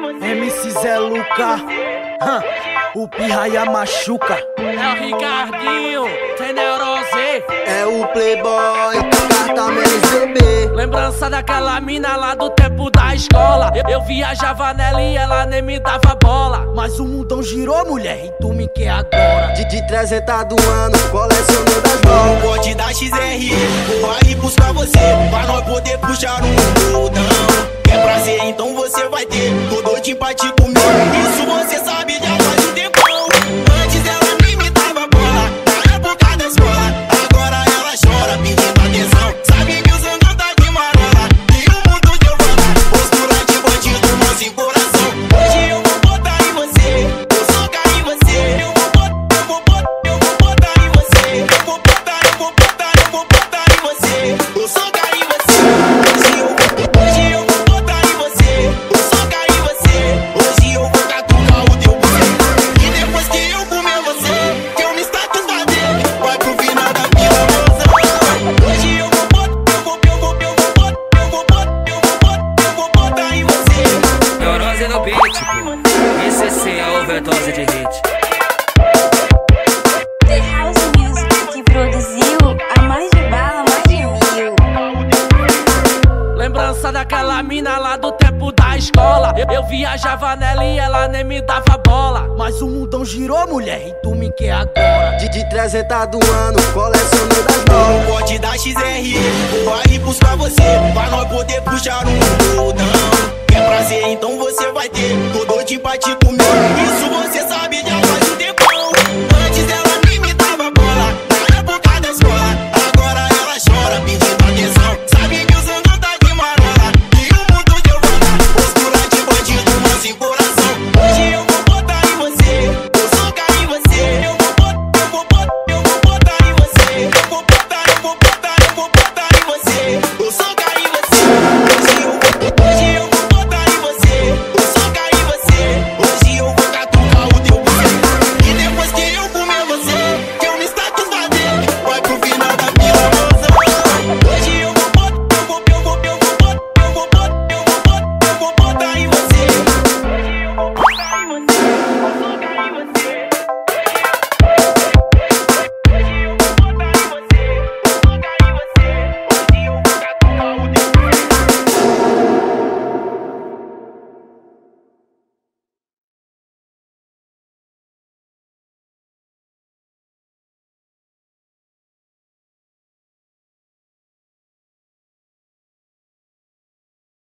MC Zé Luca, o pirraia machuca. É o Ricardinho, sem neurose. É o playboy, carta bebê. Lembrança daquela mina lá do tempo da escola. Eu, eu viajava nela e ela nem me dava bola. Mas o mundão girou, mulher, e tu me quer agora. De, de 300 do ano, colecionou das mãos. O bonde da XR, vai buscar você, pra nós poder puxar um Tô doidinho Lembrança daquela mina lá do tempo da escola. Eu, eu viajava nela e ela nem me dava bola. Mas o mundão girou, mulher, e tu me quer agora. De, de 300 do ano, colecionou das mãos. O bonde da XR, vai buscar você, pra nós poder puxar um moldão. Quer prazer, então você vai ter. Tô doidinho pra te comer.